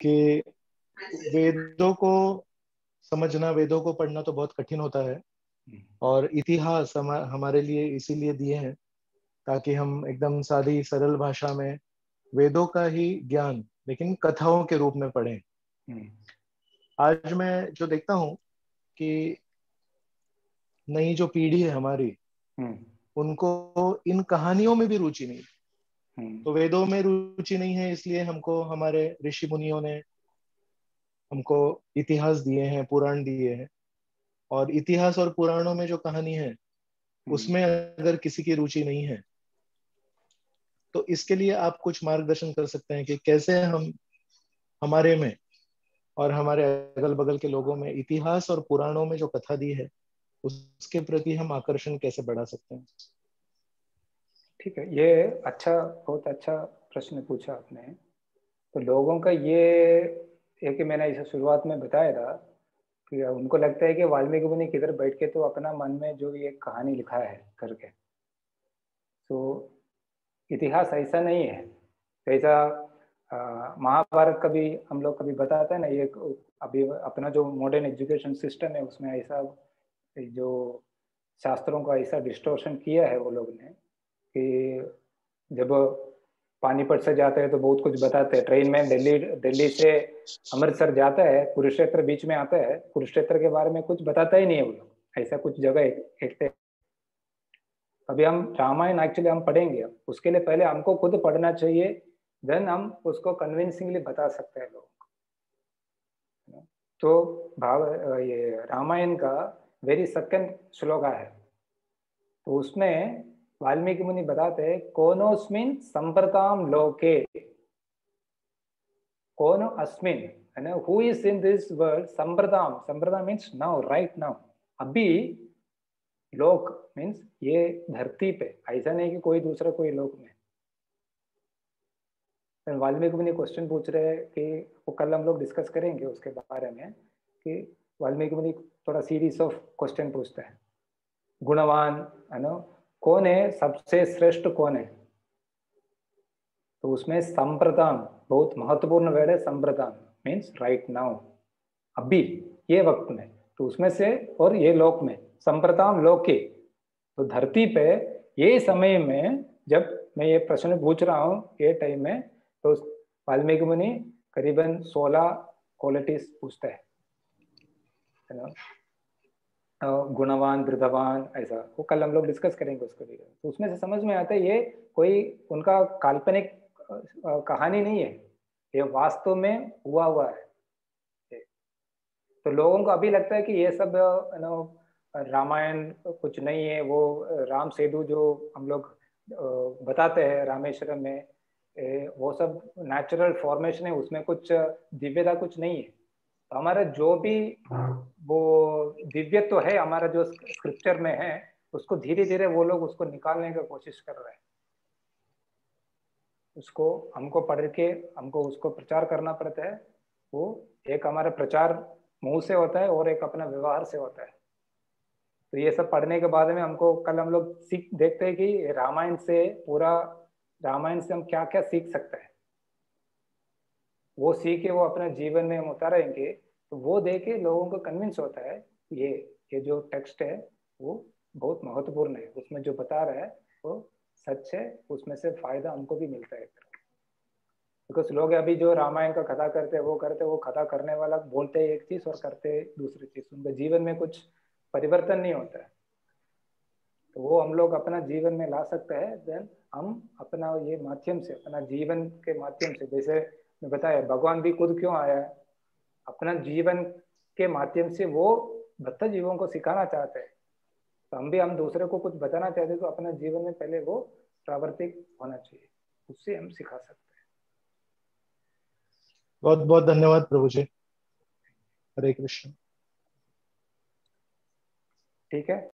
कि वेदों को समझना वेदों को पढ़ना तो बहुत कठिन होता है। और इतिहास हम, हमारे लिए इसीलिए दिए हैं ताकि हम एकदम सादी सरल भाषा में वेदों का ही ज्ञान लेकिन कथाओं के रूप में पढ़ें। आज मैं जो देखता हूँ कि नई जो पीढ़ी है हमारी उनको इन कहानियों में भी रुचि नहीं। हम्म। तो वेदों में रुचि नहीं है इसलिए हमको हमारे ऋषि मुनियों ने हमको इतिहास दिए हैं पुराण दिए हैं। और इतिहास और पुराणों में जो कहानी है हम्म। उसमें अगर किसी की रुचि नहीं है तो इसके लिए आप कुछ मार्गदर्शन कर सकते हैं कि कैसे हम हमारे में और हमारे अगल बगल के लोगों में इतिहास और पुराणों में जो कथा दी है उसके प्रति हम आकर्षण कैसे बढ़ा सकते हैं? ठीक है, ये अच्छा बहुत अच्छा प्रश्न पूछा आपने। तो लोगों का ये एक मैंने इसे शुरुआत में बताया था कि उनको लगता है कि वाल्मीकि मुनि किधर बैठ के तो अपना मन में जो ये कहानी लिखा है करके। तो इतिहास ऐसा नहीं है। जैसा महाभारत कभी हम लोग कभी बताते हैं ना, ये अभी अपना जो मॉडर्न एजुकेशन सिस्टम है, उसमें ऐसा जो शास्त्रों का ऐसा डिस्टोर्शन किया है वो लोग ने कि जब पानीपत से जाते हैं तो बहुत कुछ बताते हैं। ट्रेन में दिल्ली दिल्ली से अमृतसर जाता है, कुरुक्षेत्र बीच में आता है। कुरुक्षेत्र के बारे में कुछ बताता ही नहीं है वो लोग। ऐसा कुछ जगह एक अभी हम रामायण एक्चुअली हम पढ़ेंगे। उसके लिए पहले हमको खुद पढ़ना चाहिए देन हम उसको कन्विंसिंगली बता सकते हैं लोगों। तो भाव, ये रामायण का वेरी सेकेंड श्लोका है। तो उसमें वाल्मीकि मुनि बताते हैं कोनोस्मिन संप्रताम लोके। कोनो अस्मिन, है ना? Who is in this world संप्रदाम संप्रदाम मीन्स नाउ राइट नाउ अभी लोक मीन्स ये धरती पे। ऐसा नहीं कि कोई दूसरा कोई लोक में। वाल्मीकि मुनि क्वेश्चन पूछ रहे हैं कि वो कल हम लोग डिस्कस करेंगे उसके बारे में कि वाल्मीकि मुनि थोड़ा सीरीज़ ऑफ़ क्वेश्चन पूछते हैं। गुणवान, है ना? कौन है? सबसे श्रेष्ठ कौन है? तो उसमें संप्रदान, बहुत महत्वपूर्ण वर्ड है, संप्रदान मीन्स राइट नाउ अभी, ये वक्त में तो उसमें से और ये लोक में, संप्रदान लोक। तो धरती पे, ये समय में, जब मैं ये प्रश्न पूछ रहा हूँ, ये टाइम में तो वाल्मीकि मुनि करीबन सोलह क्वालिटीज पूछते हैं। गुणवान वृद्धवान ऐसा। वो कल हम लोग डिस्कस करेंगे उसको भी तो उसमें से समझ में आता है ये कोई उनका काल्पनिक कहानी नहीं है। ये वास्तव में हुआ हुआ है। तो लोगों को अभी लगता है कि ये सब नो रामायण कुछ नहीं है। वो राम सेतु जो हम लोग बताते हैं रामेश्वरम में वो सब नेचुरल फॉर्मेशन है। उसमें कुछ दिव्यता कुछ नहीं है। तो हमारा जो भी वो दिव्यत्व तो है, हमारा जो स्क्रिप्चर में है, उसको धीरे धीरे वो लोग उसको निकालने की कोशिश कर रहे हैं। उसको, हमको पढ़ के, हमको उसको प्रचार करना पड़ता है। वो एक हमारा प्रचार मुँह से होता है और एक अपना व्यवहार से होता है। तो ये सब पढ़ने के बाद में हमको, कल हम लोग सीख, देखते हैं कि रामायण से पूरा, रामायण से हम क्या क्या सीख सकते हैं। वो सीख के वो अपने जीवन में हम उतारेंगे तो वो देखे लोगों को कन्विंस होता है ये ये जो टेक्स्ट है, वो बहुत महत्वपूर्ण है। उसमें जो बता रहा है, वो सच है, उसमें से फ़ायदा हमको भी मिलता है। बिकॉज़ लोग अभी जो रामायण का कथा करते हैं, वो करते वो कथा करने वाला बोलते एक चीज़ और करते दूसरी चीज़। उनके जीवन में कुछ परिवर्तन नहीं होता है। तो वो हम लोग अपना जीवन में ला सकते हैं देन हम अपना ये माध्यम से, अपना जीवन के माध्यम से, जैसे मैं बताया, भगवान भी खुद क्यों आया है? अपना जीवन के माध्यम से वो भक्त जीवों को सिखाना चाहते हैं। तो हम भी हम दूसरे को कुछ बताना चाहते हैं तो अपने जीवन में पहले वो प्रावर्तिक होना चाहिए। उससे हम सिखा सकते हैं। बहुत बहुत धन्यवाद प्रभु जी। हरे कृष्ण। ठीक है।